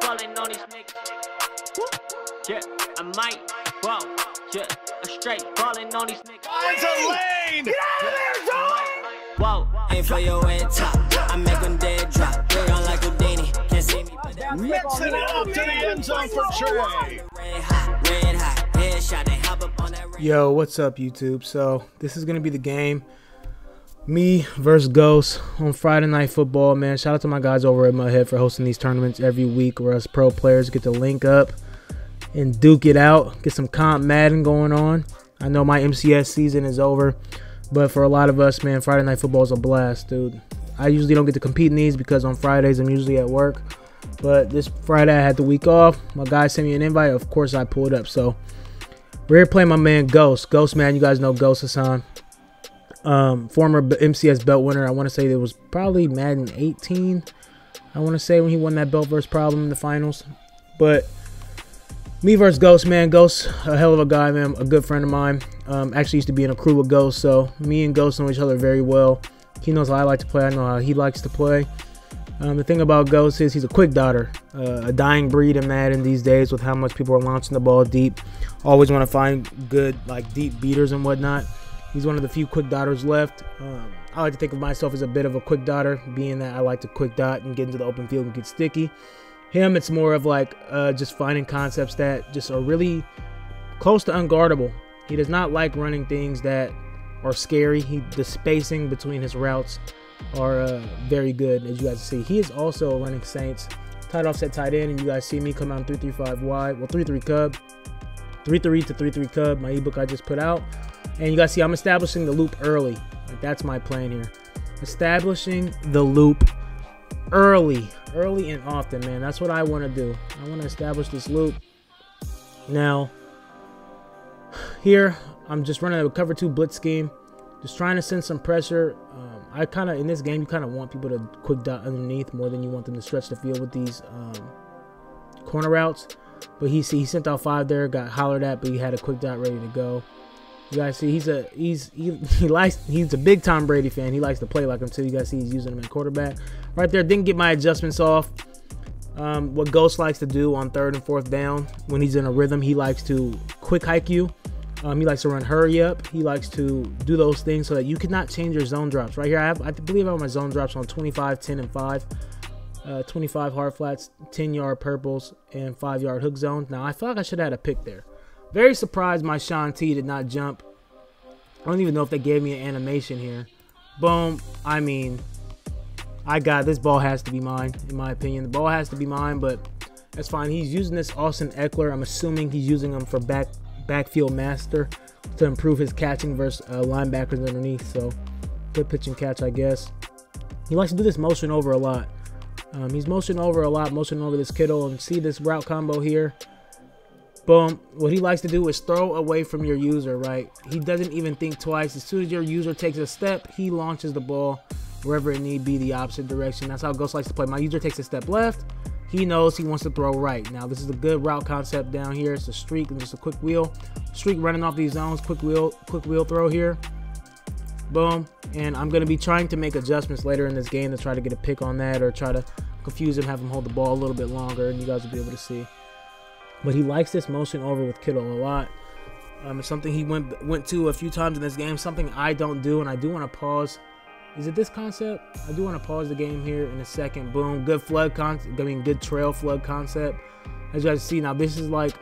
Falling on these niggas. Yeah, I might. Whoa, yeah, a straight falling on these niggas. Finds a lane. Get out of there, dog. Whoa, Aim for your head top. I make them dead drop. Play on like Houdini. Can't see me. Put Mixing it up to the end zone for Trey. red hot, red hot. Headshot. They hop up on that. Yo, what's up, YouTube? So, this is going to be the game. Me versus Ghost on Friday Night Football, man. Shout out to my guys over at Mudhead for hosting these tournaments every week where us pro players get to link up and duke it out, get some comp Madden going on. I know my MCS season is over, but for a lot of us, man, Friday Night Football is a blast, dude. I usually don't get to compete in these because on Fridays I'm usually at work. But this Friday I had the week off. My guy sent me an invite. Of course, I pulled up. So, we're here playing my man Ghost. Ghost, man, you guys know Ghost Hassan um, former MCS belt winner. I want to say it was probably Madden 18. I want to say when he won that belt versus Problem in the finals. But me versus Ghost, man. Ghost, a hell of a guy, man. A good friend of mine. Um, actually used to be in a crew with Ghost, so me and Ghost know each other very well. He knows how I like to play. I know how he likes to play. Um, the thing about Ghost is he's a quick dotter, uh, a dying breed in Madden these days with how much people are launching the ball deep. Always want to find good, like deep beaters and whatnot. He's one of the few quick dotters left. Um, I like to think of myself as a bit of a quick dotter, being that I like to quick dot and get into the open field and get sticky. Him, it's more of like uh, just finding concepts that just are really close to unguardable. He does not like running things that are scary. He the spacing between his routes are uh, very good, as you guys see. He is also running Saints tight offset tight end, and you guys see me come out 335 wide, well 33 cub, 33 to 33 cub. My ebook I just put out, and you guys see I'm establishing the loop early. Like that's my plan here, establishing the loop early, early and often, man. That's what I want to do. I want to establish this loop. Now, here I'm just running a cover two blitz scheme, just trying to send some pressure. Um, I kind of in this game you kind of want people to quick dot underneath more than you want them to stretch the field with these um, corner routes. But he see he sent out five there, got hollered at, but he had a quick dot ready to go. You guys see he's a he's he, he likes he's a big Tom Brady fan. He likes to play like him too. You guys see he's using him at quarterback. Right there, didn't get my adjustments off. Um, what Ghost likes to do on third and fourth down when he's in a rhythm, he likes to quick hike you. Um, he likes to run hurry up. He likes to do those things so that you cannot change your zone drops. Right here, I have I believe I have my zone drops on 25, 10, and 5. Uh, 25 hard flats, 10 yard purples, and 5 yard hook zones. Now, I feel like I should have had a pick there. Very surprised my Sean T did not jump. I don't even know if they gave me an animation here. Boom. I mean, I got this ball has to be mine, in my opinion. The ball has to be mine, but that's fine. He's using this Austin Ekeler. I'm assuming he's using him for back backfield master to improve his catching versus uh, linebackers underneath. So good pitch and catch, I guess. He likes to do this motion over a lot. Um, he's motion over a lot, motion over this Kittle, and see this route combo here. Boom. What he likes to do is throw away from your user, right? He doesn't even think twice. As soon as your user takes a step, he launches the ball wherever it need be, the opposite direction. That's how Ghost likes to play. My user takes a step left. He knows he wants to throw right. Now, this is a good route concept down here. It's a streak and just a quick wheel. Streak running off these zones. Quick wheel, quick wheel throw here. Boom. And I'm going to be trying to make adjustments later in this game to try to get a pick on that or try to confuse him, have him hold the ball a little bit longer, and you guys will be able to see. But he likes this motion over with Kittle a lot. Um, it's something he went went to a few times in this game. Something I don't do, and I do want to pause. Is it this concept? I do want to pause the game here in a second. Boom, good flood concept. I mean, good trail flood concept. As you guys see now, this is like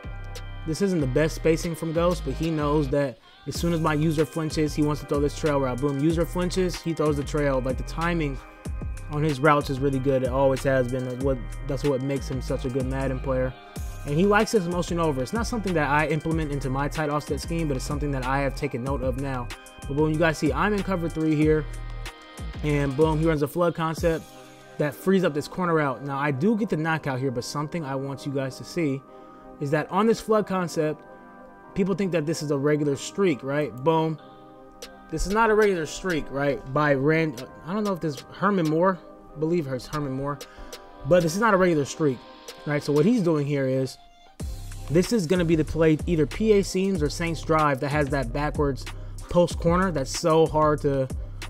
this isn't the best spacing from Ghost, but he knows that as soon as my user flinches, he wants to throw this trail route. Boom, user flinches, he throws the trail. Like the timing on his routes is really good. It always has been. That's What that's what makes him such a good Madden player. And he likes this motion over. It's not something that I implement into my tight offset scheme, but it's something that I have taken note of now. But boom, you guys see I'm in cover three here. And boom, he runs a flood concept that frees up this corner out. Now I do get the knockout here, but something I want you guys to see is that on this flood concept, people think that this is a regular streak, right? Boom. This is not a regular streak, right? By Rand, I don't know if this Herman Moore, I believe it's Herman Moore, but this is not a regular streak, right? So what he's doing here is, this is going to be the play either PA seams or Saints drive that has that backwards post corner that's so hard to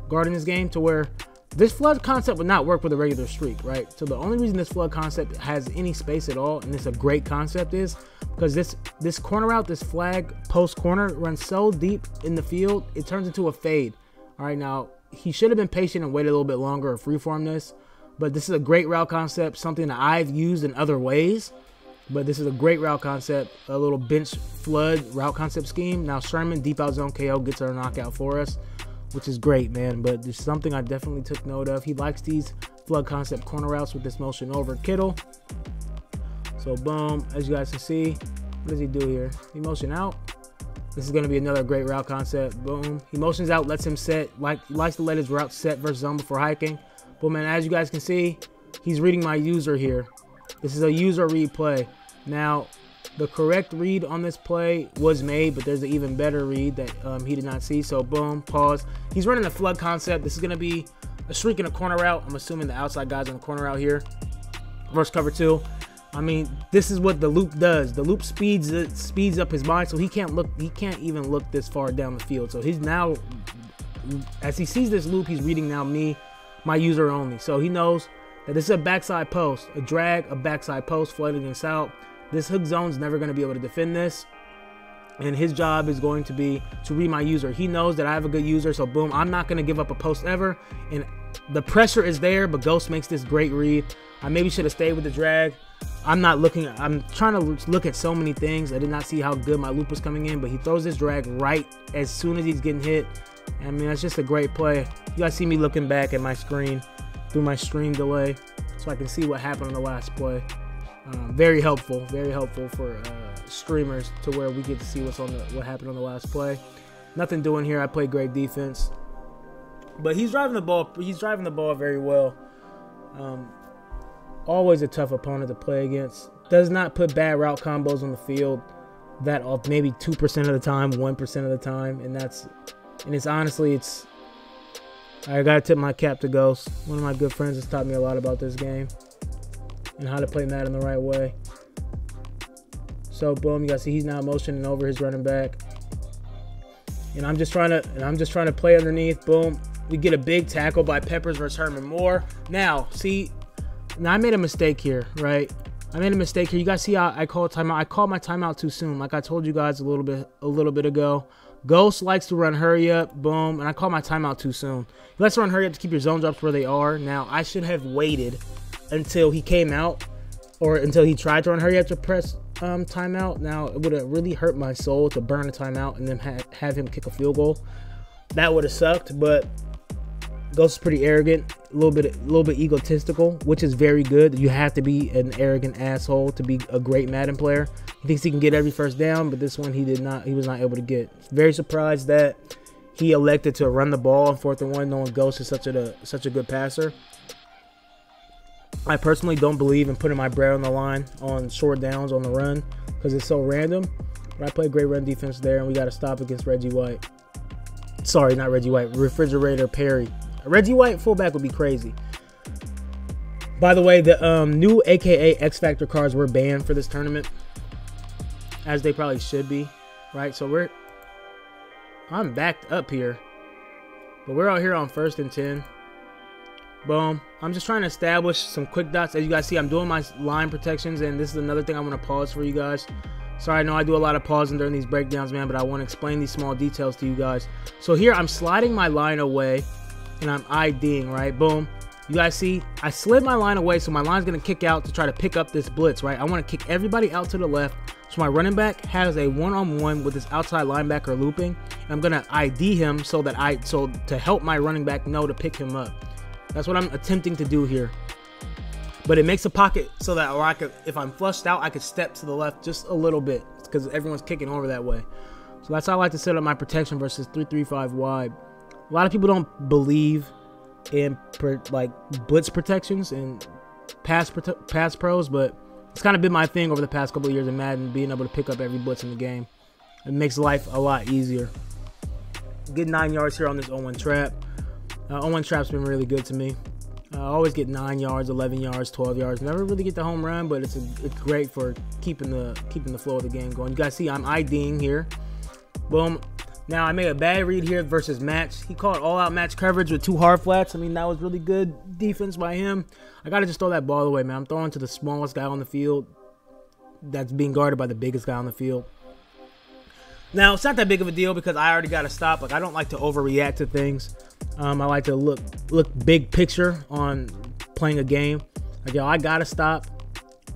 guard in this game to where this flood concept would not work with a regular streak, right? So the only reason this flood concept has any space at all, and it's a great concept, is because this this corner out, this flag post corner runs so deep in the field, it turns into a fade. All right, now he should have been patient and waited a little bit longer or freeform this, but this is a great route concept, something that I've used in other ways. But this is a great route concept, a little bench flood route concept scheme. Now Sherman deep out zone KO gets our knockout for us which is great, man. But there's something I definitely took note of. He likes these flood concept corner routes with this motion over Kittle. So boom, as you guys can see, what does he do here? He motion out. This is going to be another great route concept. Boom. He motions out, lets him set. Like likes to let his route set versus zone before hiking. Boom, man, as you guys can see, he's reading my user here. This is a user read play. Now, the correct read on this play was made, but there's an even better read that um, he did not see. So boom, pause. He's running a flood concept. This is going to be a streak in a corner route. I'm assuming the outside guy's on the corner out here. Verse cover two. I mean, this is what the loop does. The loop speeds it, speeds up his mind, so he can't look. He can't even look this far down the field. So he's now, as he sees this loop, he's reading now me, my user only. So he knows that this is a backside post, a drag, a backside post, flooding this out. This hook zone's never going to be able to defend this. And his job is going to be to read my user. He knows that I have a good user, so boom, I'm not going to give up a post ever. And the pressure is there, but Ghost makes this great read. I maybe should have stayed with the drag. I'm not looking, I'm trying to look at so many things. I did not see how good my loop was coming in, but he throws this drag right as soon as he's getting hit. I mean, that's just a great play. You guys see me looking back at my screen through my stream delay so I can see what happened on the last play. Um, very helpful, very helpful for uh, streamers to where we get to see what's on the what happened on the last play. Nothing doing here. I play great defense, but he's driving the ball. He's driving the ball very well. Um, always a tough opponent to play against. Does not put bad route combos on the field. That off maybe two percent of the time, one percent of the time, and that's and it's honestly it's. I gotta tip my cap to Ghost. One of my good friends has taught me a lot about this game and how to play Madden the right way. So boom, you guys see he's now motioning over his running back. And I'm just trying to and I'm just trying to play underneath. Boom. We get a big tackle by Peppers versus Herman Moore. Now, see, now I made a mistake here, right? I made a mistake here. You guys see how I called timeout. I called my timeout too soon. Like I told you guys a little bit a little bit ago. Ghost likes to run hurry up, boom, and I call my timeout too soon. He likes to run hurry up to keep your zone drops where they are. Now I should have waited until he came out or until he tried to run hurry up to press um, timeout. Now, it would have really hurt my soul to burn a timeout and then ha have him kick a field goal. That would have sucked, but Ghost is pretty arrogant, a little bit, a little bit egotistical, which is very good. You have to be an arrogant asshole to be a great Madden player. He thinks he can get every first down, but this one he did not. He was not able to get. Very surprised that he elected to run the ball on fourth and one, knowing Ghost is such a such a good passer. I personally don't believe in putting my bread on the line on short downs on the run because it's so random. But I play great run defense there, and we got to stop against Reggie White. Sorry, not Reggie White. Refrigerator Perry. Reggie White fullback would be crazy. By the way, the um, new AKA X Factor cards were banned for this tournament, as they probably should be, right? So we're, I'm backed up here, but we're out here on first and ten. Boom. I'm just trying to establish some quick dots. As you guys see, I'm doing my line protections, and this is another thing I want to pause for you guys. Sorry, I know I do a lot of pausing during these breakdowns, man, but I want to explain these small details to you guys. So here, I'm sliding my line away, and I'm IDing, right? Boom. You guys see, I slid my line away, so my line's to kick out to try to pick up this blitz, right? I want to kick everybody out to the left, so my running back has a one-on-one -on -one with this outside linebacker looping, and I'm to ID him so that I, so to help my running back know to pick him up. That's what I'm attempting to do here. But it makes a pocket so that or I could, if I'm flushed out, I could step to the left just a little bit because everyone's kicking over that way. So that's how I like to set up my protection versus 335 wide. A lot of people don't believe in like blitz protections and pass pass pros, but it's kind of been my thing over the past couple years in Madden, being able to pick up every blitz in the game. It makes life a lot easier. Get nine yards here on this 0-1 trap. Uh, Owen Trap's been really good to me. I always get 9 yards, 11 yards, 12 yards. Never really get the home run, but it's, a, it's great for keeping the keeping the flow of the game going. You guys see I'm IDing here. Boom. Now I made a bad read here versus match. He called all out match coverage with two hard flats. I mean that was really good defense by him. I gotta just throw that ball away, man. I'm throwing to the smallest guy on the field that's being guarded by the biggest guy on the field. Now it's not that big of a deal because I already got to stop. Like I don't like to overreact to things. Um, I like to look look big picture on playing a game. Like yo, I gotta stop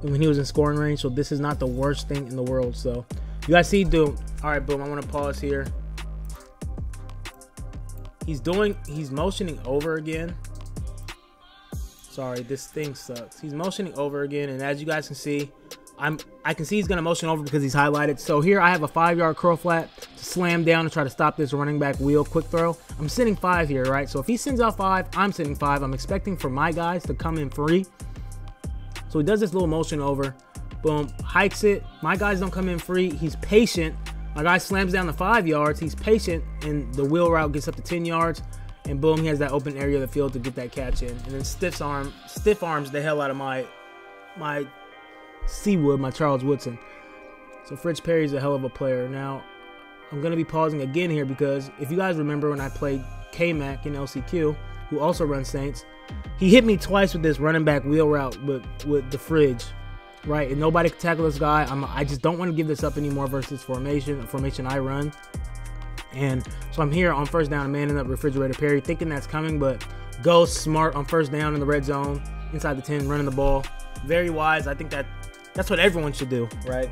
when he was in scoring range. So this is not the worst thing in the world. So you guys see, dude. all right, boom. I want to pause here. He's doing. He's motioning over again. Sorry, this thing sucks. He's motioning over again, and as you guys can see, I'm I can see he's gonna motion over because he's highlighted. So here I have a five yard curl flat to slam down to try to stop this running back wheel quick throw. I'm sitting five here, right? So if he sends out five, I'm sitting five. I'm expecting for my guys to come in free. So he does this little motion over, boom, hikes it. My guys don't come in free. He's patient. My guy slams down the five yards. He's patient, and the wheel route gets up to 10 yards. And boom, he has that open area of the field to get that catch in. And then stiff arm, stiff arms the hell out of my my Seawood, my Charles Woodson. So Fridge Perry's a hell of a player. Now, I'm going to be pausing again here because if you guys remember when I played K-Mac in LCQ, who also runs Saints, he hit me twice with this running back wheel route with, with the fridge, right? And nobody can tackle this guy. I'm, I just don't want to give this up anymore versus formation, formation I run. And so I'm here on first down, manning up Refrigerator Perry, thinking that's coming, but go smart on first down in the red zone, inside the 10, running the ball. Very wise. I think that that's what everyone should do, right?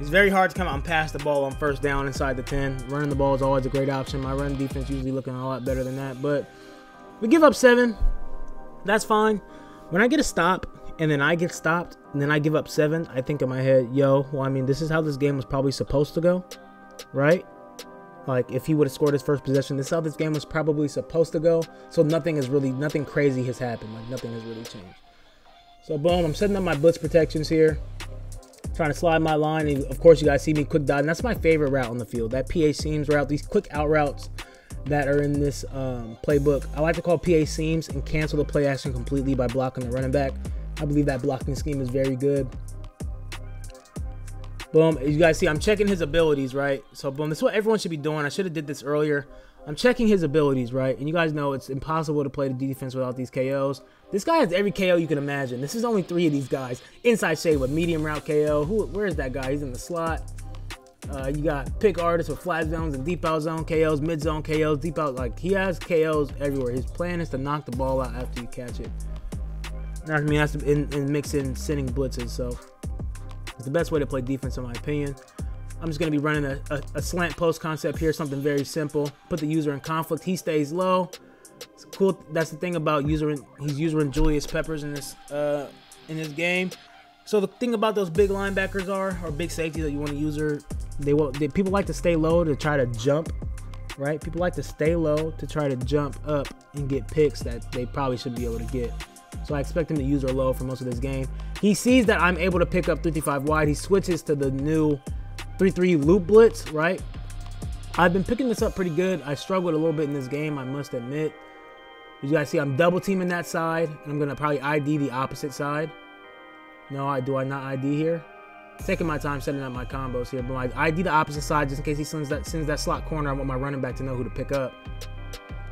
It's very hard to come out and pass the ball on first down inside the 10. Running the ball is always a great option. My run defense usually looking a lot better than that, but we give up seven. That's fine. When I get a stop and then I get stopped and then I give up seven, I think in my head, yo, well, I mean, this is how this game was probably supposed to go, right? Like if he would have scored his first possession, this is how this game was probably supposed to go. So nothing is really, nothing crazy has happened. Like nothing has really changed. So boom, I'm setting up my blitz protections here. Trying to slide my line. And of course, you guys see me quick dot. And that's my favorite route on the field. That PA seams route, these quick out routes that are in this um, playbook. I like to call PA seams and cancel the play action completely by blocking the running back. I believe that blocking scheme is very good. Boom, you guys see, I'm checking his abilities, right? So boom, this is what everyone should be doing. I should have did this earlier. I'm checking his abilities, right? And you guys know it's impossible to play the defense without these KOs. This guy has every KO you can imagine. This is only three of these guys. Inside shade with medium route KO. Who? Where is that guy? He's in the slot. Uh, you got pick artists with flat zones and deep out zone KOs, mid zone KOs, deep out. Like he has KOs everywhere. His plan is to knock the ball out after you catch it. I mean, that's in, in mix in sending blitzes. So it's the best way to play defense, in my opinion. I'm just going to be running a, a, a, slant post concept here, something very simple. Put the user in conflict. He stays low. It's cool. That's the thing about user. He's using Julius Peppers in this uh, in this game. So the thing about those big linebackers are, or big safety that you want to user, they will. They, people like to stay low to try to jump, right? People like to stay low to try to jump up and get picks that they probably should be able to get. So I expect him to use her low for most of this game. He sees that I'm able to pick up 55 wide. He switches to the new 3-3 loop blitz, right? I've been picking this up pretty good. I struggled a little bit in this game, I must admit. As you guys see, I'm double teaming that side. And I'm going to probably ID the opposite side. No, I do I not ID here? Taking my time setting up my combos here. But I ID the opposite side just in case he sends that, sends that slot corner. I want my running back to know who to pick up.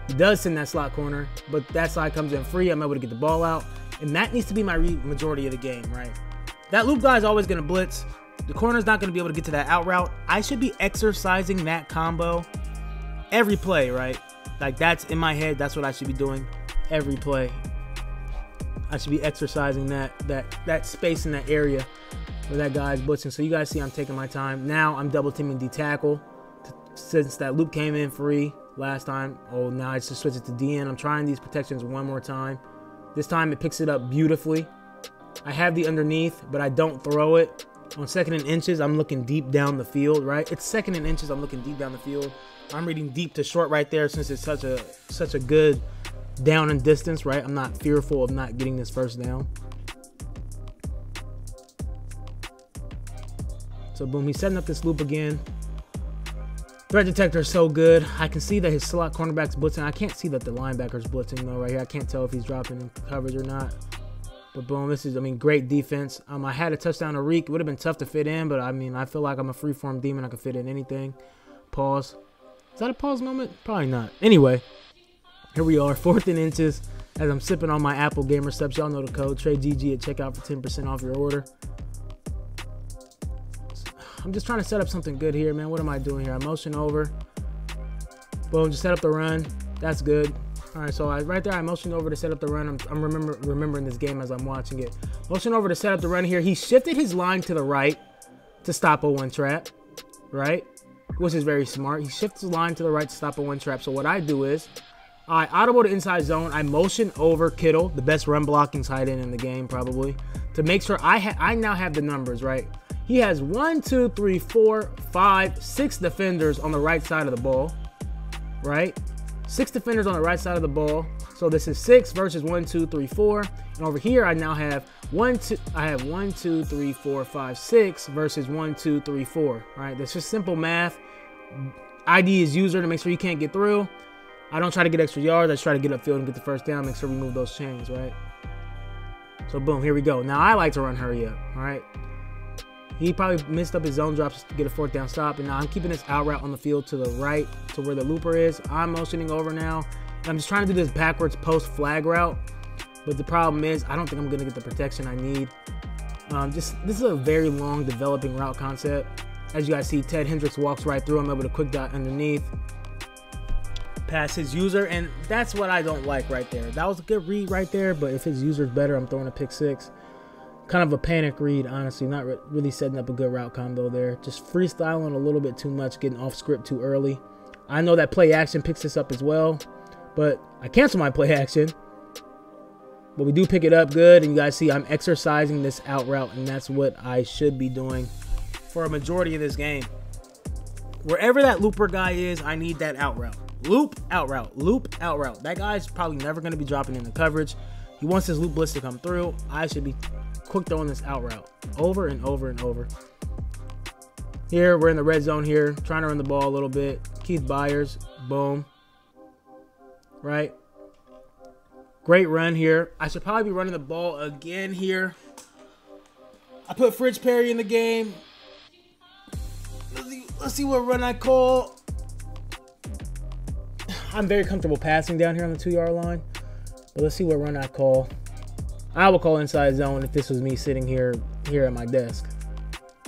He does send that slot corner, but that side comes in free. I'm able to get the ball out. And that needs to be my majority of the game, right? That loop guy is always going to blitz. The corner's not going to be able to get to that out route. I should be exercising that combo every play, right? Like that's in my head. That's what I should be doing every play. I should be exercising that that that space in that area where that guy's blitzing. So you guys see I'm taking my time. Now I'm double teaming D tackle since that loop came in free last time. Oh, now I just switch it to DN. I'm trying these protections one more time. This time it picks it up beautifully. I have the underneath, but I don't throw it. On second and inches, I'm looking deep down the field, right? It's second and inches, I'm looking deep down the field. I'm reading deep to short right there since it's such a such a good down and distance, right? I'm not fearful of not getting this first down. So boom, he's setting up this loop again. Threat detector is so good. I can see that his slot cornerback's blitzing. I can't see that the linebacker's blitzing though right here. I can't tell if he's dropping in coverage or not. But boom, this is, I mean, great defense. Um, I had a touchdown to Reek. It would have been tough to fit in, but I mean, I feel like I'm a freeform demon. I can fit in anything. Pause. Is that a pause moment? Probably not. Anyway, here we are, fourth and inches. As I'm sipping on my Apple Gamer Supps, y'all know the code Trey GG at checkout for 10% off your order. I'm just trying to set up something good here, man. What am I doing here? I motion over. Boom, just set up the run. That's good. All right, so I, right there, I motioned over to set up the run. I'm, I'm remember, remembering this game as I'm watching it. Motion over to set up the run here. He shifted his line to the right to stop a one trap, right? Which is very smart. He shifts his line to the right to stop a one trap. So what I do is I audible to inside zone. I motion over Kittle, the best run blocking tight end in the game, probably, to make sure I I now have the numbers right. He has one, two, three, four, five, six defenders on the right side of the ball, right? Six defenders on the right side of the ball. So this is six versus one, two, three, four. And over here, I now have one, two, I have one, two, three, four, five, six versus one, two, three, four, right? that's just simple math. ID is user to make sure you can't get through. I don't try to get extra yards. I try to get upfield and get the first down, make sure we move those chains, right? So boom, here we go. Now I like to run hurry up, all right? He probably missed up his zone drops to get a fourth down stop, and now I'm keeping this out route on the field to the right to where the looper is. I'm motioning over now. I'm just trying to do this backwards post flag route, but the problem is I don't think I'm gonna get the protection I need. Um, just this is a very long developing route concept. As you guys see, Ted Hendricks walks right through. I'm able to quick dot underneath past his user, and that's what I don't like right there. That was a good read right there, but if his user's better, I'm throwing a pick six. Kind of a panic read, honestly. Not re really setting up a good route combo there. Just freestyling a little bit too much, getting off script too early. I know that play action picks this up as well, but I cancel my play action. But we do pick it up good, and you guys see I'm exercising this out route, and that's what I should be doing for a majority of this game. Wherever that looper guy is, I need that out route. Loop out route. Loop out route. That guy's probably never going to be dropping in the coverage. He wants his loop blitz to come through. I should be quick throwing this out route over and over and over. Here, we're in the red zone here, trying to run the ball a little bit. Keith Byars, boom. Right? Great run here. I should probably be running the ball again here. I put Fridge Perry in the game. Let's see, let's see what run I call. I'm very comfortable passing down here on the two yard line. But let's see what run I call. I would call inside zone if this was me sitting here here at my desk.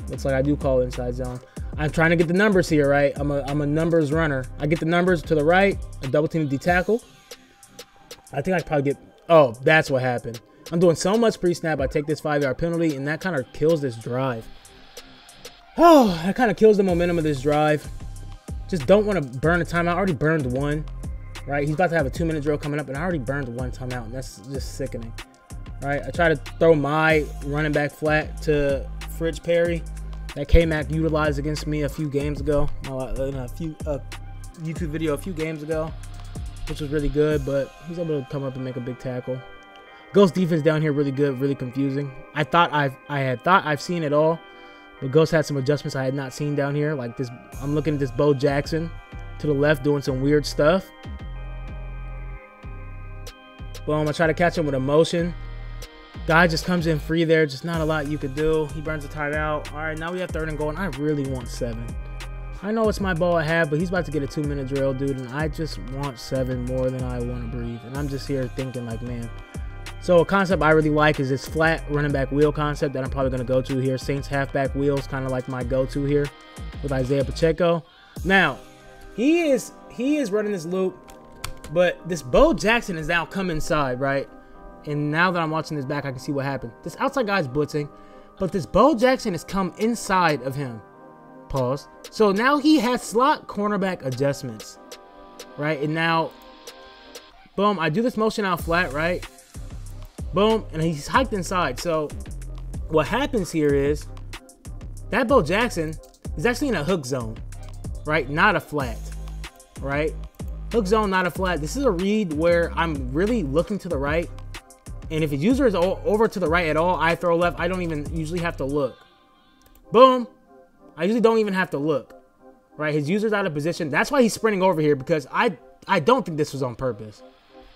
Looks like I do call inside zone. I'm trying to get the numbers here, right? I'm a, I'm a numbers runner. I get the numbers to the right, a double team D tackle. I think I probably get, oh, that's what happened. I'm doing so much pre-snap, I take this five-yard penalty, and that kind of kills this drive. Oh, that kind of kills the momentum of this drive. Just don't want to burn a timeout. I already burned one, right? He's about to have a two-minute drill coming up, and I already burned one timeout, and that's just sickening. Right? I try to throw my running back flat to Fridge Perry. That K-Mac utilized against me a few games ago, uh, in a few a YouTube video a few games ago, which was really good. But he's able to come up and make a big tackle. Ghost defense down here really good, really confusing. I thought I've I had thought I've seen it all, but Ghost had some adjustments I had not seen down here. Like this, I'm looking at this Bo Jackson to the left doing some weird stuff. Boom, I try to catch him with a motion. Guy just comes in free there. Just not a lot you could do. He burns a timeout. All right, now we have third and goal, and I really want seven. I know it's my ball I have, but he's about to get a two-minute drill, dude, and I just want seven more than I want to breathe. And I'm just here thinking like, man. So a concept I really like is this flat running back wheel concept that I'm probably going to go to here. Saints halfback wheels, kind of like my go-to here with Isaiah Pacheco. Now, he is he is running this loop, but this Bo Jackson is now come inside, right? And now that I'm watching this back, I can see what happened. This outside guy's blitzing, but this Bo Jackson has come inside of him. Pause. So now he has slot cornerback adjustments, right? And now, boom, I do this motion out flat, right? Boom, and he's hiked inside. So what happens here is that Bo Jackson is actually in a hook zone, right? Not a flat, right? Hook zone, not a flat. This is a read where I'm really looking to the right and if his user is over to the right at all, I throw left. I don't even usually have to look. Boom. I usually don't even have to look. Right? His user's out of position. That's why he's sprinting over here because I I don't think this was on purpose.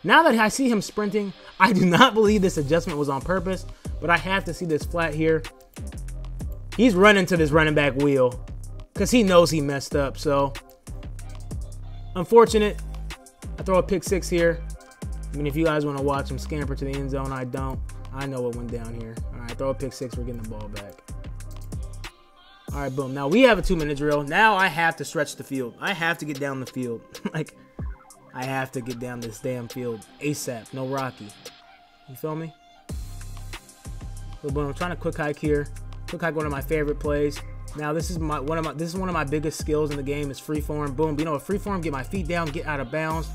Now that I see him sprinting, I do not believe this adjustment was on purpose, but I have to see this flat here. He's running to this running back wheel because he knows he messed up. So unfortunate. I throw a pick six here. I mean, if you guys want to watch him scamper to the end zone, I don't. I know what went down here. All right, throw a pick six. We're getting the ball back. All right, boom. Now we have a two-minute drill. Now I have to stretch the field. I have to get down the field. like, I have to get down this damn field ASAP. No Rocky. You feel me? So boom, I'm trying to quick hike here. Quick hike, one of my favorite plays. Now this is my one of my this is one of my biggest skills in the game is free form. Boom, you know, free form, get my feet down, get out of bounds,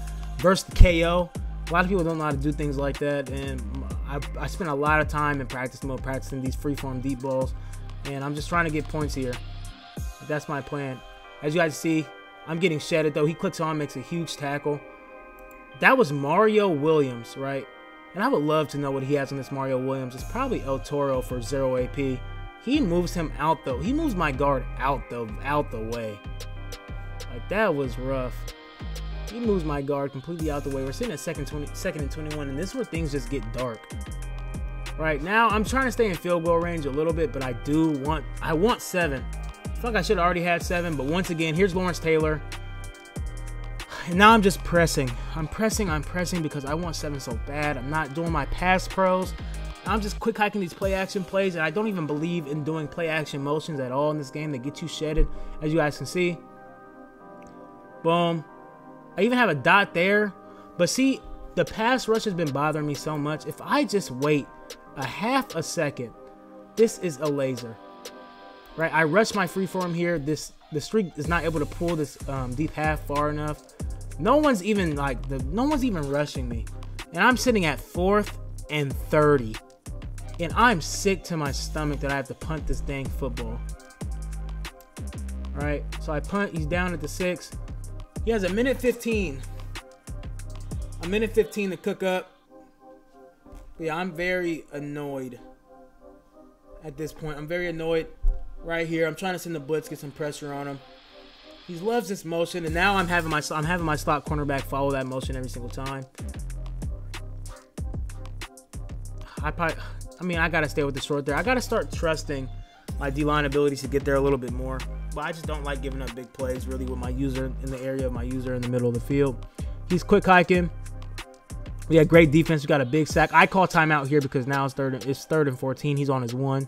the KO. A lot of people don't know how to do things like that, and I, I spent a lot of time in practice mode practicing these freeform deep balls, and I'm just trying to get points here. That's my plan. As you guys see, I'm getting shedded though. He clicks on, makes a huge tackle. That was Mario Williams, right? And I would love to know what he has on this Mario Williams. It's probably El Toro for zero AP. He moves him out though. He moves my guard out the out the way. Like that was rough. He moves my guard completely out the way. We're sitting at second 20, second and 21, and this is where things just get dark. Right now, I'm trying to stay in field goal range a little bit, but I do want I want seven. I feel like I should have already had seven, but once again, here's Lawrence Taylor. And now I'm just pressing. I'm pressing, I'm pressing because I want seven so bad. I'm not doing my pass pros. I'm just quick hiking these play action plays, and I don't even believe in doing play action motions at all in this game. They get you shedded, as you guys can see. Boom. I even have a dot there. But see, the pass rush has been bothering me so much. If I just wait a half a second, this is a laser. Right? I rush my freeform here. This the streak is not able to pull this um, deep half far enough. No one's even like the no one's even rushing me. And I'm sitting at fourth and 30. And I'm sick to my stomach that I have to punt this dang football. All right, so I punt. He's down at the six. He has a minute 15. A minute 15 to cook up. But yeah, I'm very annoyed at this point. I'm very annoyed right here. I'm trying to send the blitz, get some pressure on him. He loves this motion, and now I'm having my I'm having my slot cornerback follow that motion every single time. I probably I mean, I got to stay with the short there. I got to start trusting my D-line abilities to get there a little bit more. But I just don't like giving up big plays really with my user in the area of my user in the middle of the field. He's quick hiking. We had great defense. We got a big sack. I call timeout here because now it's third. It's third and 14. He's on his one.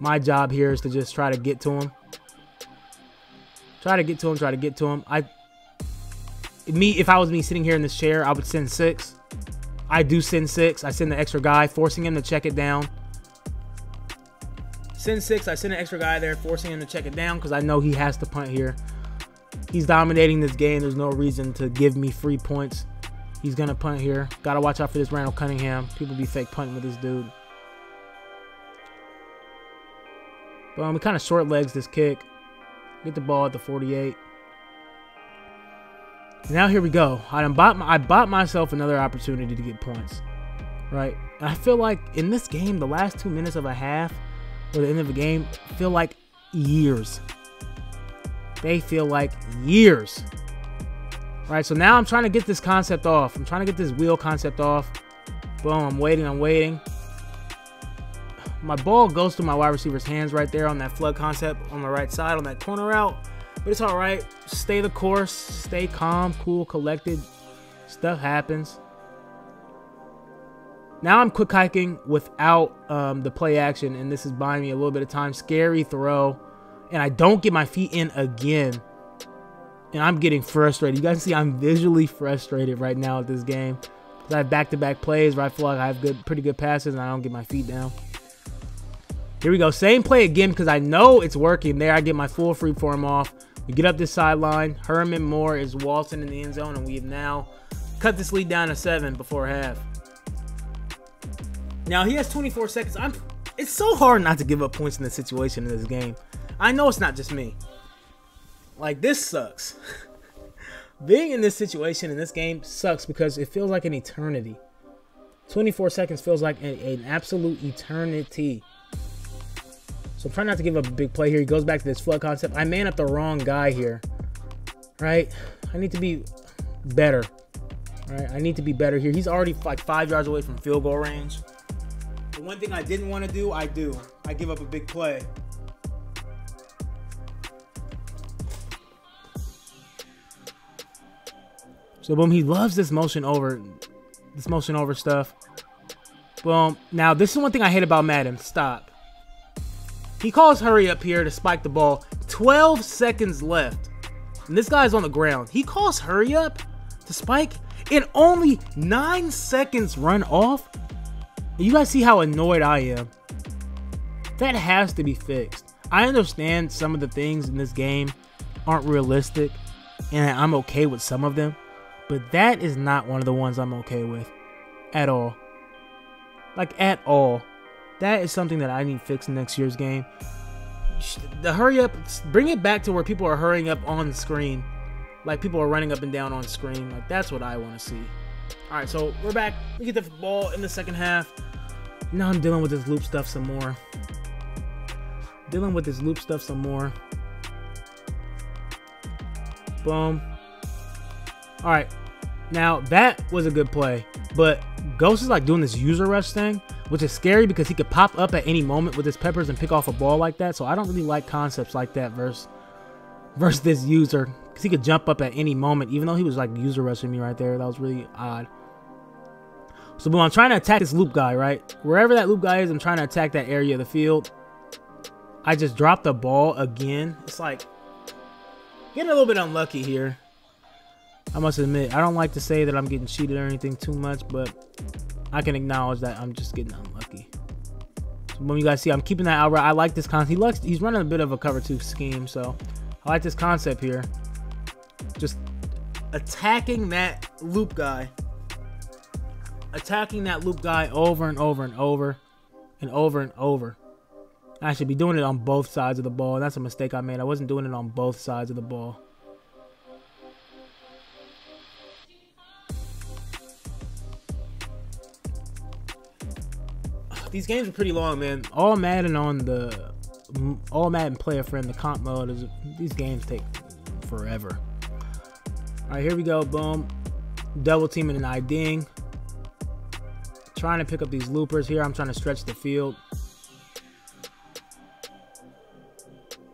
My job here is to just try to get to him. Try to get to him. Try to get to him. I, me, if I was me sitting here in this chair, I would send six. I do send six. I send the extra guy, forcing him to check it down. Send six. I send an extra guy there, forcing him to check it down because I know he has to punt here. He's dominating this game. There's no reason to give me free points. He's going to punt here. Got to watch out for this Randall Cunningham. People be fake punting with this dude. Boom. Um, he kind of short legs this kick. Get the ball at the 48. Now here we go. I bought my, I bought myself another opportunity to get points, right? And I feel like in this game, the last two minutes of a half or the end of the game feel like years. They feel like years. Right, so now I'm trying to get this concept off. I'm trying to get this wheel concept off. Boom, I'm waiting, I'm waiting. My ball goes through my wide receiver's hands right there on that flood concept on the right side on that corner route. But it's all right. Stay the course. Stay calm, cool, collected. Stuff happens. Now I'm quick hiking without um, the play action, and this is buying me a little bit of time. Scary throw, and I don't get my feet in again. And I'm getting frustrated. You guys see I'm visually frustrated right now at this game. Because I have back-to-back -back plays where I feel like I have good, pretty good passes, and I don't get my feet down. Here we go. Same play again because I know it's working. There I get my full free form off. We get up this sideline. Herman Moore is waltzing in the end zone, and we have now cut this lead down to seven before half. Now he has 24 seconds. I'm. It's so hard not to give up points in this situation in this game. I know it's not just me. Like this sucks. Being in this situation in this game sucks because it feels like an eternity. 24 seconds feels like a, an absolute eternity. So try not to give up a big play here. He goes back to this flood concept. I man up the wrong guy here. Right? I need to be better. Right? I need to be better here. He's already like five yards away from field goal range. The one thing I didn't want to do, I do. I give up a big play. So boom, he loves this motion over, this motion over stuff. Boom. Now this is one thing I hate about Madden. Stop. He calls hurry up here to spike the ball. 12 seconds left. And this guy's on the ground. He calls hurry up to spike in only 9 seconds run off. You guys see how annoyed I am. That has to be fixed. I understand some of the things in this game aren't realistic and I'm okay with some of them, but that is not one of the ones I'm okay with at all. Like at all. That is something that I need fixed in next year's game. The hurry up, bring it back to where people are hurrying up on the screen. Like people are running up and down on screen. Like that's what I want to see. All right, so we're back. We get the ball in the second half. Now I'm dealing with this loop stuff some more. Dealing with this loop stuff some more. Boom. All right. Now that was a good play, but Ghost is like doing this user rush thing, which is scary because he could pop up at any moment with his peppers and pick off a ball like that. So I don't really like concepts like that versus versus this user because he could jump up at any moment, even though he was like user rushing me right there. That was really odd. So boom, I'm trying to attack this loop guy, right? Wherever that loop guy is, I'm trying to attack that area of the field. I just dropped the ball again. It's like getting a little bit unlucky here. I must admit, I don't like to say that I'm getting cheated or anything too much, but I can acknowledge that I'm just getting unlucky. So when you guys see, I'm keeping that out. right. I like this concept. He likes, he's running a bit of a cover two scheme, so I like this concept here. Just attacking that loop guy. Attacking that loop guy over and over and over and over and over. I should be doing it on both sides of the ball. That's a mistake I made. I wasn't doing it on both sides of the ball. These games are pretty long, man. All Madden on the all Madden player friend, the comp mode is these games take forever. All right, here we go. Boom. Double teaming and IDing. Trying to pick up these loopers here. I'm trying to stretch the field.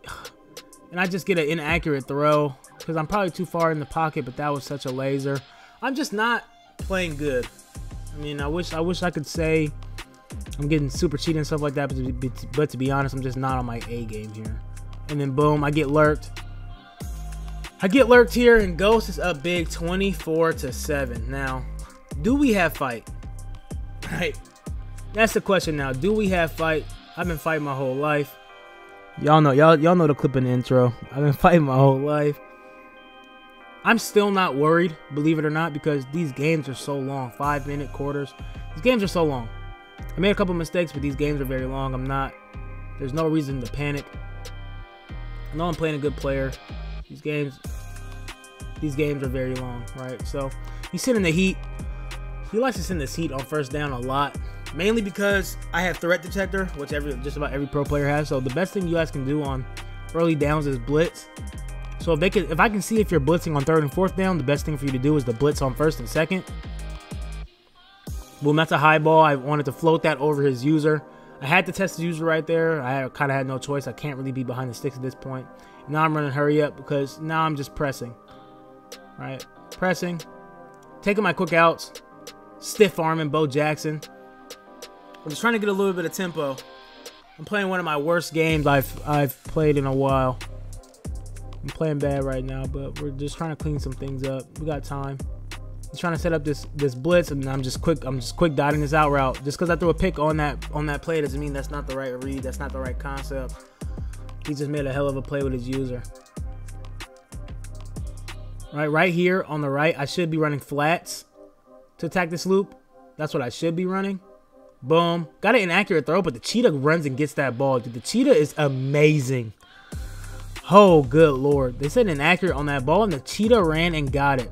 And I just get an inaccurate throw because I'm probably too far in the pocket, but that was such a laser. I'm just not playing good. I mean, I wish I wish I could say I'm getting super cheated and stuff like that, but, but to be honest, I'm just not on my A game here. And then boom, I get lurked. I get lurked here, and Ghost is up big 24 to 7. Now, do we have fight? Right. That's the question now. Do we have fight? I've been fighting my whole life. Y'all know y'all y'all know the clip in the intro. I've been fighting my whole life. I'm still not worried, believe it or not, because these games are so long. Five minute quarters. These games are so long. I made a couple mistakes, but these games are very long. I'm not. There's no reason to panic. I know I'm playing a good player. These games, these games are very long, right? So he's sitting in the heat. He likes to send this heat on first down a lot, mainly because I have threat detector, which every just about every pro player has. So the best thing you guys can do on early downs is blitz. So if they can, if I can see if you're blitzing on third and fourth down, the best thing for you to do is the blitz on first and second. Boom, that's a high ball. I wanted to float that over his user. I had to test the user right there. I kind of had no choice. I can't really be behind the sticks at this point. Now I'm running hurry up because now I'm just pressing. Right, pressing, taking my quick outs, stiff arming Bo Jackson. I'm just trying to get a little bit of tempo. I'm playing one of my worst games I've I've played in a while. I'm playing bad right now, but we're just trying to clean some things up. We got time. I'm trying to set up this this blitz, and I'm just quick. I'm just quick dotting this out route. Just because I threw a pick on that on that play doesn't mean that's not the right read. That's not the right concept. He just made a hell of a play with his user. Right, right here on the right, I should be running flats to attack this loop. That's what I should be running. Boom. Got an inaccurate throw, but the cheetah runs and gets that ball. Dude, the cheetah is amazing. Oh, good lord. They said inaccurate on that ball, and the cheetah ran and got it.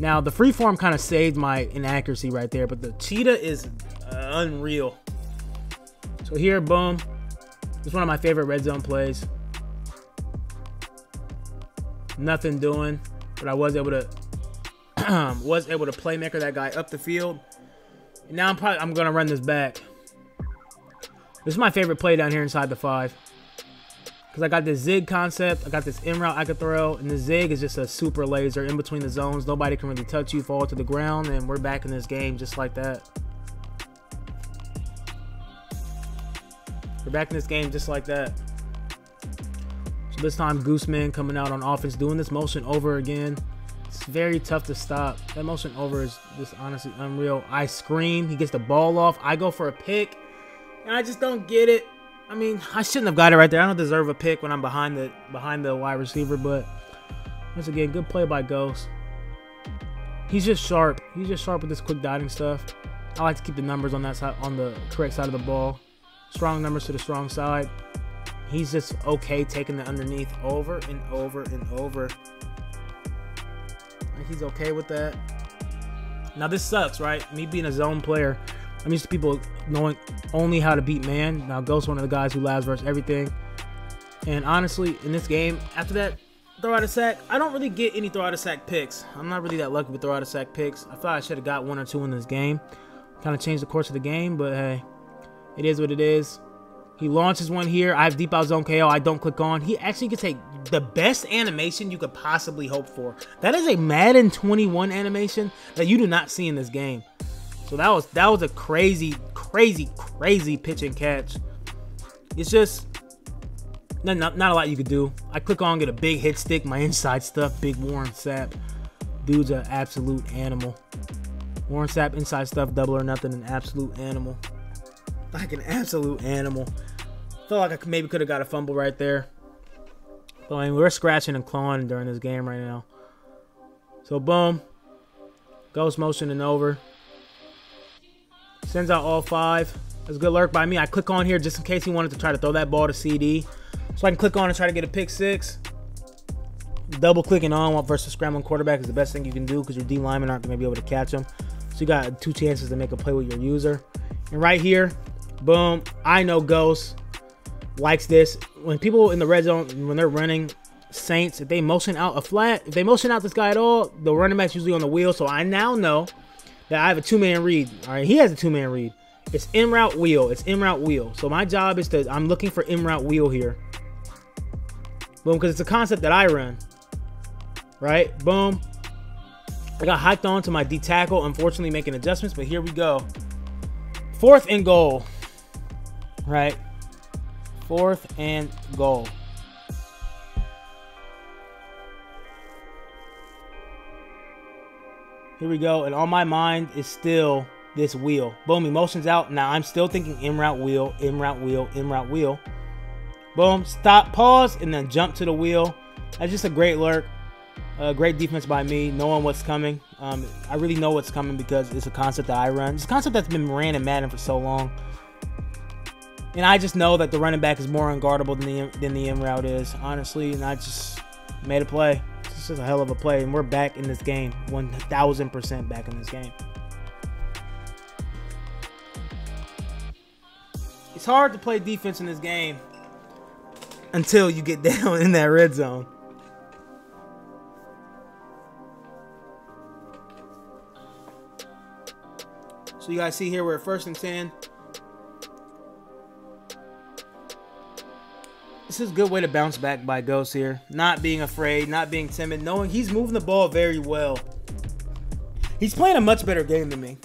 Now, the freeform kind of saved my inaccuracy right there, but the cheetah is uh, unreal. So here, boom. It's one of my favorite red zone plays. Nothing doing, but I was able to was able to playmaker that guy up the field. Now I'm probably I'm gonna run this back. This is my favorite play down here inside the five. Because I got this zig concept, I got this in route I could throw, and the zig is just a super laser in between the zones. Nobody can really touch you, fall to the ground, and we're back in this game just like that. We're back in this game just like that. So this time, Gooseman coming out on offense, doing this motion over again. It's very tough to stop. That motion over is just honestly unreal. I scream, he gets the ball off. I go for a pick, and I just don't get it. I mean, I shouldn't have got it right there. I don't deserve a pick when I'm behind the behind the wide receiver, but once again, good play by Ghost. He's just sharp. He's just sharp with this quick dotting stuff. I like to keep the numbers on that side, on the correct side of the ball. Strong numbers to the strong side. He's just okay taking the underneath over and over and over. He's okay with that. Now this sucks, right? Me being a zone player, I'm used to people knowing only how to beat man. Now Ghost one of the guys who labs versus everything. And honestly, in this game, after that throw out a sack, I don't really get any throw out a sack picks. I'm not really that lucky with throw out a sack picks. I thought I should have got one or two in this game. Kind of changed the course of the game, but hey, it is what it is. He launches one here. I have deep out zone KO. I don't click on. He actually can take the best animation you could possibly hope for. That is a Madden 21 animation that you do not see in this game. So that was that was a crazy, crazy, crazy pitch and catch. It's just not, not, not a lot you could do. I click on, get a big hit stick, my inside stuff, big Warren Sapp. Dude's an absolute animal. Warren Sapp, inside stuff, double or nothing, an absolute animal. Like an absolute animal. Feel like I maybe could have got a fumble right there. But I mean, we're scratching and clawing during this game right now. So boom. Ghost motioning over. Sends out all five. That's a good lurk by me. I click on here just in case he wanted to try to throw that ball to CD. So I can click on and try to get a pick six. Double clicking on versus scrambling quarterback is the best thing you can do because your D linemen aren't going to be able to catch him. So you got two chances to make a play with your user. And right here, boom, I know Ghost likes this. When people in the red zone, when they're running Saints, if they motion out a flat, if they motion out this guy at all, the running back's usually on the wheel. So I now know that I have a two-man read. All right, he has a two-man read. It's in route wheel. It's in route wheel. So my job is to I'm looking for in route wheel here. Boom, because it's a concept that I run. Right? Boom. I got hiked on to my D tackle, unfortunately making adjustments, but here we go. Fourth and goal. Right? Fourth and goal. Here we go. And on my mind is still this wheel. Boom, emotions out. Now I'm still thinking in route wheel, in route wheel, in route wheel. Boom, stop, pause, and then jump to the wheel. That's just a great lurk. Uh, great defense by me, knowing what's coming. Um, I really know what's coming because it's a concept that I run. It's a concept that's been ran in Madden for so long. And I just know that the running back is more unguardable than the than the in route is, honestly. And I just made a play. It's just a hell of a play, and we're back in this game, 1,000% back in this game. It's hard to play defense in this game until you get down in that red zone. So you guys see here we're first and 10. This is a good way to bounce back by Ghost here. Not being afraid, not being timid, knowing he's moving the ball very well. He's playing a much better game than me.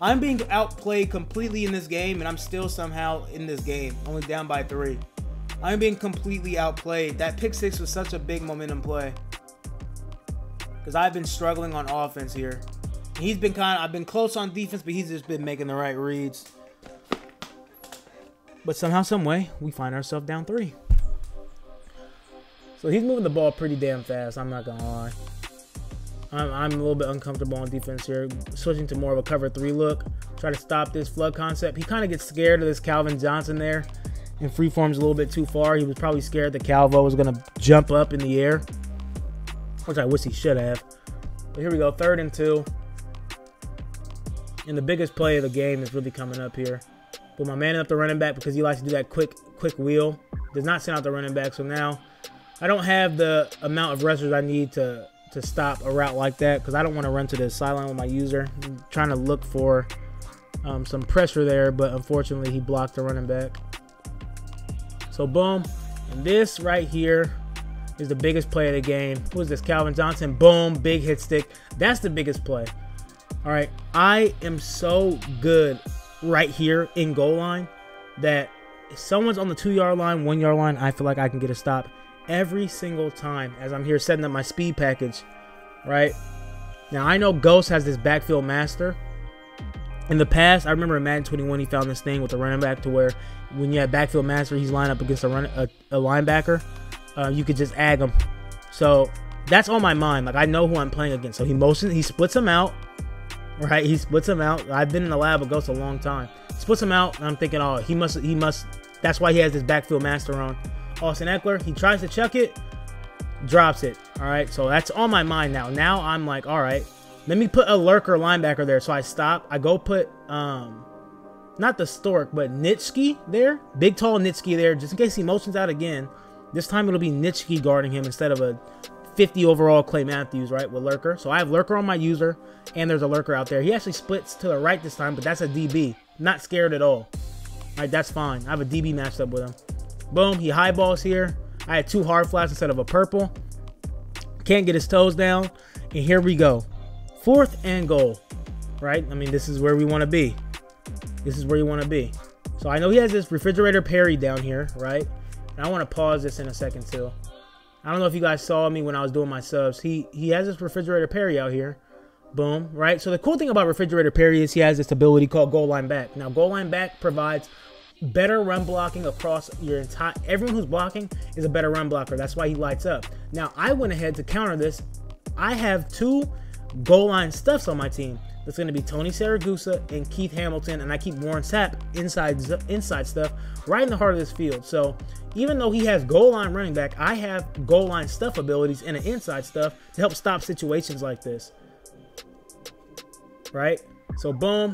I'm being outplayed completely in this game, and I'm still somehow in this game, only down by three. I'm being completely outplayed. That pick six was such a big momentum play. Because I've been struggling on offense here. He's been kind of, I've been close on defense, but he's just been making the right reads. But somehow, some way, we find ourselves down three. So he's moving the ball pretty damn fast, I'm not to lie. I'm, I'm a little bit uncomfortable on defense here. Switching to more of a cover three look. Try to stop this flood concept. He kind of gets scared of this Calvin Johnson there. And freeform's a little bit too far. He was probably scared that Calvo was to jump up in the air. Which I wish he should have. But here we go. Third and two. And the biggest play of the game is really coming up here. But my man up the running back because he likes to do that quick quick wheel. Does not send out the running back. So now I don't have the amount of wrestlers I need to to stop a route like that because I don't want to run to the sideline with my user. I'm trying to look for um, some pressure there, but unfortunately he blocked the running back. So boom, And this right here is the biggest play of the game. Who is this? Calvin Johnson. Boom. Big hit stick. That's the biggest play. All right. I am so good right here in goal line that if someone's on the two yard line, one yard line, I feel like I can get a stop every single time as I'm here setting up my speed package. Right. Now I know Ghost has this backfield master. In the past, I remember in Madden 21, he found this thing with the running back to where when you have backfield master, he's lined up against a run a, a linebacker. Uh, you could just ag him. So that's on my mind. Like I know who I'm playing against. So he motions, he splits him out. Right, he splits him out. I've been in the lab with Ghost a long time. Splits him out. And I'm thinking, oh, he must, he must. That's why he has this backfield master on. Austin Ekeler. he tries to chuck it, drops it. All right, so that's on my mind now. Now I'm like, all right, let me put a lurker linebacker there. So I stop. I go put um not the stork, but Nitschke there. Big tall Nitschke there, just in case he motions out again. This time it'll be Nitschke guarding him instead of a 50 overall Clay Matthews, right, with Lurker. So I have Lurker on my user, and there's a Lurker out there. He actually splits to the right this time, but that's a DB. Not scared at all. All right, that's fine. I have a DB matched up with him. Boom, he high balls here. I had two hard flats instead of a purple. Can't get his toes down. And here we go. Fourth and goal, right? I mean, this is where we want to be. This is where you want to be. So I know he has this Refrigerator Perry down here, right? And I want to pause this in a second too. I don't know if you guys saw me when I was doing my subs. He he has this Refrigerator Perry out here. Boom, right? So the cool thing about Refrigerator Perry is he has this ability called goal line back. Now, goal line back provides better run blocking across your entire everyone who's blocking is a better run blocker. That's why he lights up. Now, I went ahead to counter this. I have two goal line stuffs on my team. That's going to be Tony Siragusa and Keith Hamilton, and I keep Warren Sapp inside inside stuff right in the heart of this field. So even though he has goal line running back, I have goal line stuff abilities and an inside stuff to help stop situations like this. Right? So boom.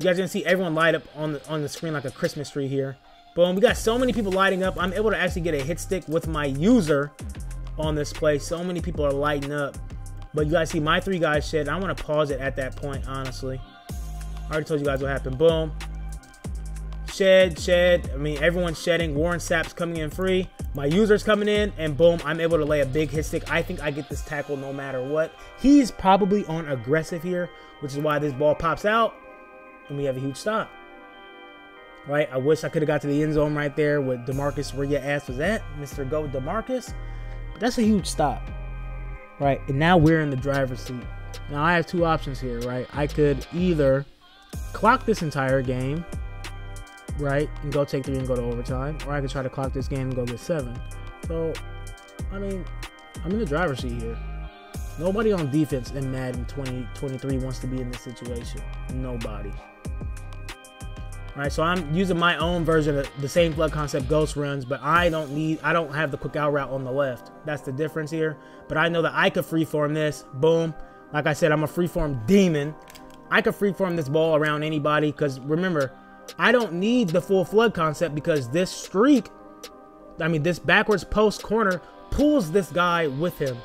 You guys gonna see everyone light up on the on the screen like a Christmas tree here. Boom. We got so many people lighting up. I'm able to actually get a hit stick with my user on this play. So many people are lighting up. But you guys see my three guys shed. I want to pause it at that point, honestly. I already told you guys what happened. Boom. Shed, shed. I mean, everyone's shedding. Warren Sapp's coming in free. My user's coming in, and boom, I'm able to lay a big hit stick. I think I get this tackle no matter what. He's probably on aggressive here, which is why this ball pops out, and we have a huge stop. Right? I wish I could have got to the end zone right there with Demarcus. Where your ass was at, Mr. Go Demarcus. But that's a huge stop right? And now we're in the driver's seat. Now I have two options here, right? I could either clock this entire game, right, and go take three and go to overtime, or I could try to clock this game and go get seven. So, I mean, I'm in the driver's seat here. Nobody on defense in Madden 2023 wants to be in this situation. Nobody. All right, so I'm using my own version of the same flood concept Ghost runs, but I don't need, I don't have the quick out route on the left. That's the difference here. But I know that I could freeform this. Boom. Like I said, I'm a freeform demon. I could freeform this ball around anybody because remember, I don't need the full flood concept because this streak, I mean, this backwards post corner pulls this guy with him,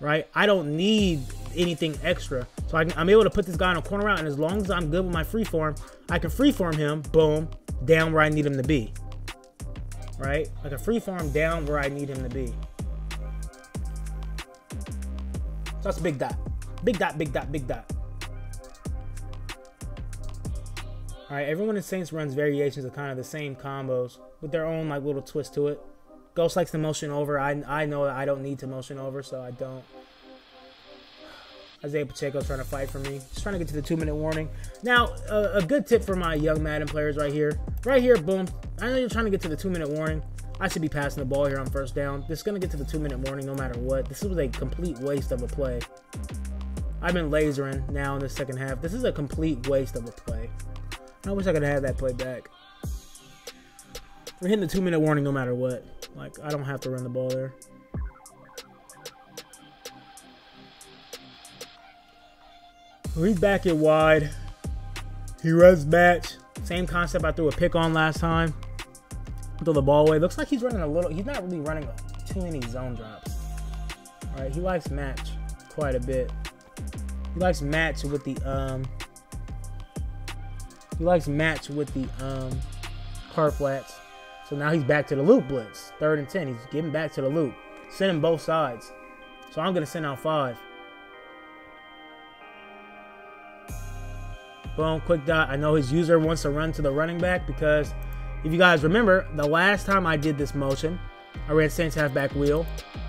right? I don't need anything extra. So I am able to put this guy on a corner route, and as long as I'm good with my freeform, I can freeform him, boom, down where I need him to be. Right? I can freeform down where I need him to be. So that's a big dot. Big dot, big dot, big dot. All right, everyone in Saints runs variations of kind of the same combos with their own like little twist to it. Ghost likes to motion over. I, I know that I don't need to motion over, so I don't. Isaiah Pacheco trying to fight for me. Just trying to get to the two minute warning. Now, uh, a good tip for my young Madden players right here. Right here, boom. I know you're trying to get to the two minute warning. I should be passing the ball here on first down. This is going to get to the two minute warning no matter what. This was a complete waste of a play. I've been lasering now in the second half. This is a complete waste of a play. I wish I could have that play back. We're hitting the two minute warning no matter what. Like, I don't have to run the ball there. He's back it wide. He runs match. Same concept I threw a pick on last time. Throw the ball away. Looks like he's running a little. He's not really running too many zone drops. All right, he likes match quite a bit. He likes match with the um. He likes match with the um, car flats. So now he's back to the loop blitz. Third and 10. He's getting back to the loop. Sending both sides. So I'm going to send out five. Boom, quick dot. I know his user wants to run to the running back because if you guys remember, the last time I did this motion, I ran Saints halfback wheel.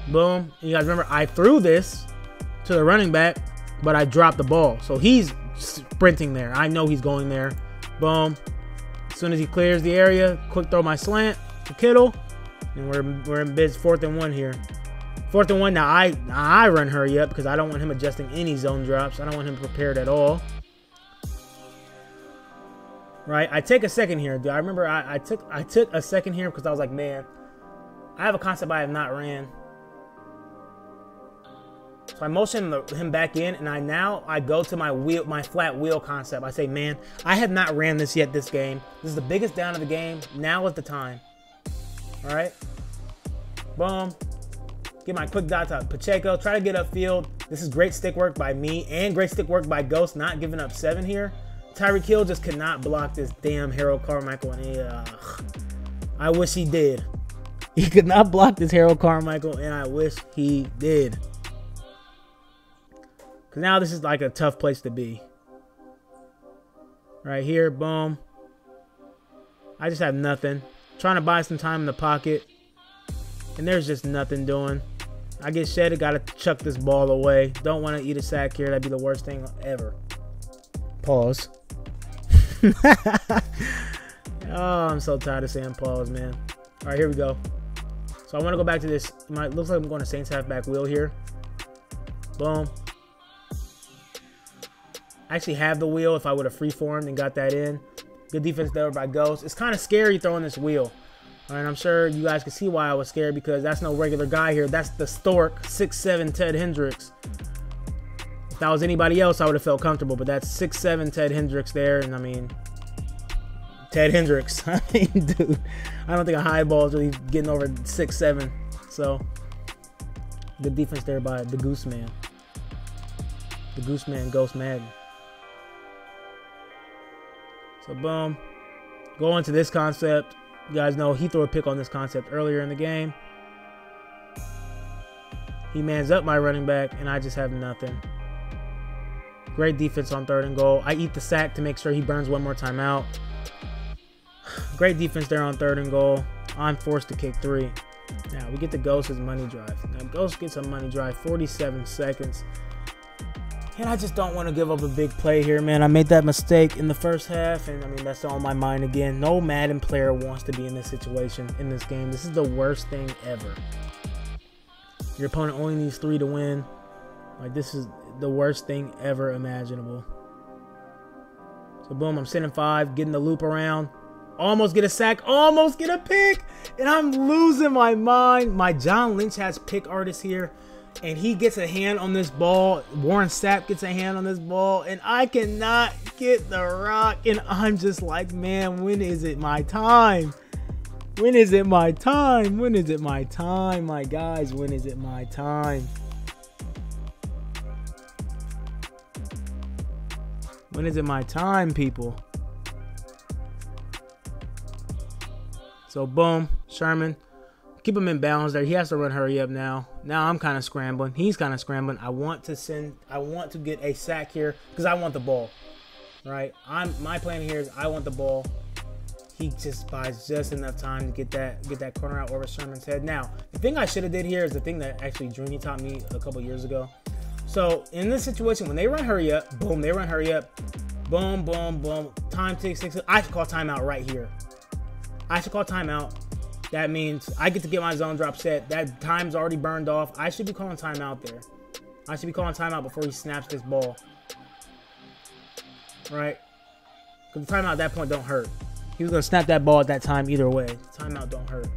Boom. And you guys remember, I threw this to the running back, but I dropped the ball. So he's sprinting there. I know he's going there. Boom. As soon as he clears the area, quick throw my slant to Kittle. And we're, we're in bids fourth and one here. Fourth and one. Now I now I run hurry up because I don't want him adjusting any zone drops. I don't want him prepared at all. Right. I take a second here. Dude. I remember I, I took I took a second here because I was like, man, I have a concept I have not ran. So I motion him back in, and I now I go to my wheel, my flat wheel concept. I say, man, I have not ran this yet this game. This is the biggest down of the game. Now is the time. All right. Boom. Get my quick dot to Pacheco. Try to get upfield. This is great stick work by me and great stick work by Ghost, not giving up seven here. Tyreek Hill just could not block this damn Harold Carmichael. And uh, I wish he did. He could not block this Harold Carmichael, and I wish he did. Because now this is like a tough place to be. Right here, boom. I just have nothing. Trying to buy some time in the pocket. And there's just nothing doing. I get shedded, gotta chuck this ball away. Don't want to eat a sack here. That'd be the worst thing ever. Pause. oh, I'm so tired of saying Pauls, man. All right, here we go. So I want to go back to this. It looks like I'm going to Saints halfback wheel here. Boom. I actually have the wheel if I would have freeformed and got that in. Good defense there by Ghost. It's kind of scary throwing this wheel. And I'm sure you guys can see why I was scared because that's no regular guy here. That's the Stork, six-seven Ted Hendricks. That was anybody else, I would have felt comfortable. But that's six-seven Ted Hendricks there. And I mean, Ted Hendricks. I mean, dude, I don't think a high ball is really getting over six seven. So good defense there by the Goose Man. The Goose Man Ghost Madden. So boom. going to this concept. You guys know he threw a pick on this concept earlier in the game. He mans up my running back, and I just have nothing. Great defense on third and goal. I eat the sack to make sure he burns one more time out. Great defense there on third and goal. I'm forced to kick three. Now we get the Ghost's money drive. Now Ghost gets a money drive, 47 seconds. And I just don't want to give up a big play here, man. I made that mistake in the first half, and I mean that's on my mind again. No Madden player wants to be in this situation in this game. This is the worst thing ever. Your opponent only needs three to win. Like this is the worst thing ever imaginable. So boom, I'm sitting five, getting the loop around almost get a sack, almost get a pick, and I'm losing my mind. My John Lynch has pick artist here, and he gets a hand on this ball. Warren Sapp gets a hand on this ball, and I cannot get the rock, and I'm just like, man, when is it my time? When is it my time? When is it my time, my guys? When is it my time? When is it my time, people? So boom, Sherman. Keep him in balance there. He has to run hurry up now. Now I'm kind of scrambling. He's kind of scrambling. I want to send I want to get a sack here because I want the ball. Right? I'm my plan here is I want the ball. He just buys just enough time to get that get that corner out over Sherman's head. Now, the thing I should have did here is the thing that actually Dreamy taught me a couple years ago. So in this situation, when they run hurry up, boom, they run hurry up, boom, boom, boom. Time takes six. I should call timeout right here. I should call timeout. That means I get to get my zone drop set. That time's already burned off. I should be calling timeout there. I should be calling timeout before he snaps this ball. Right? Because the timeout at that point don't hurt. He was going to snap that ball at that time either way. Timeout don't hurt.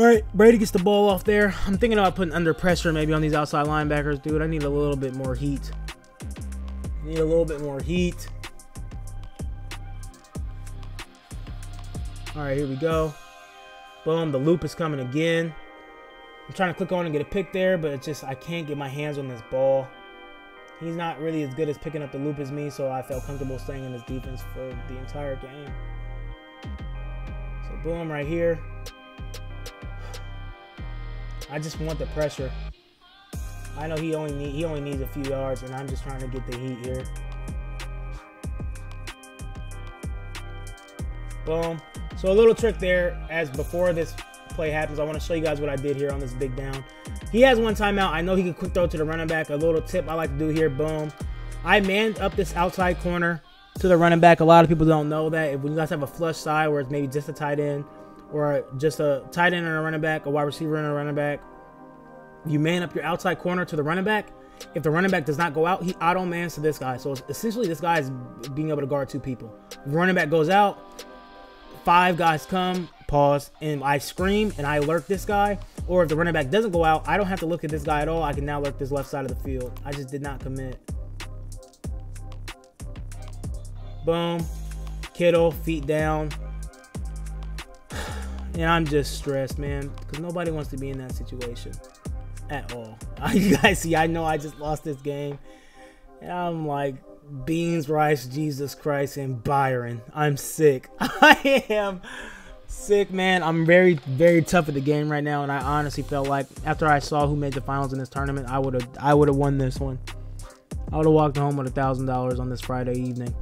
All right, Brady gets the ball off there. I'm thinking about putting under pressure maybe on these outside linebackers, dude. I need a little bit more heat. I Need a little bit more heat. All right, here we go. Boom, the loop is coming again. I'm trying to click on and get a pick there, but it's just I can't get my hands on this ball. He's not really as good as picking up the loop as me, so I felt comfortable staying in his defense for the entire game. So boom right here. I just want the pressure. I know he only need he only needs a few yards, and I'm just trying to get the heat here. Boom. So a little trick there, as before this play happens, I want to show you guys what I did here on this big down. He has one timeout. I know he can quick throw to the running back. A little tip I like to do here. Boom. I manned up this outside corner to the running back. A lot of people don't know that. If you guys have a flush side where it's maybe just a tight end or just a tight end and a running back, a wide receiver and a running back, you man up your outside corner to the running back. If the running back does not go out, he auto mans to this guy. So essentially, this guy is being able to guard two people. Running back goes out, five guys come, pause, and I scream and I alert this guy. Or if the running back doesn't go out, I don't have to look at this guy at all. I can now alert this left side of the field. I just did not commit. Boom. Kittle, feet down. And I'm just stressed, man, because nobody wants to be in that situation at all. You guys see, I know I just lost this game. And I'm like, beans, rice, Jesus Christ, and Byron. I'm sick. I am sick, man. I'm very, very tough at the game right now, and I honestly felt like after I saw who made the finals in this tournament, I would have, I would have won this one. I would have walked home with a thousand dollars on this Friday evening.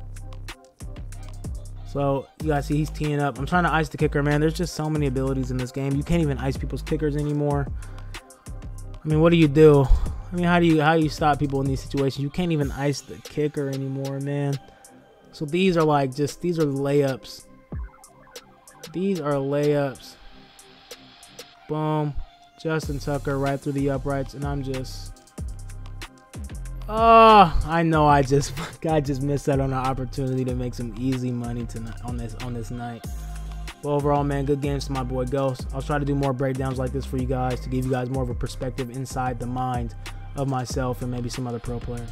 So you guys see he's teeing up. I'm trying to ice the kicker, man. There's just so many abilities in this game. You can't even ice people's kickers anymore. I mean, what do you do? I mean, how do you how do you stop people in these situations? You can't even ice the kicker anymore, man. So these are like just these are layups. These are layups. Boom. Justin Tucker right through the uprights, and I'm just Oh, I know. I just I just missed out on an opportunity to make some easy money tonight on this on this night. But overall, man, good games to my boy Ghost. I'll try to do more breakdowns like this for you guys to give you guys more of a perspective inside the mind of myself and maybe some other pro players.